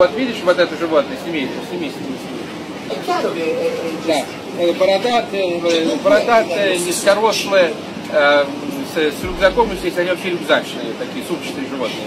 Вот видишь вот это животное, сними, сними, сними, сними. Да, э, бородатые, бородатые, э, низкорослые, э, с, с рюкзаком, естественно, они вообще рюкзачные, такие сумчатые животные.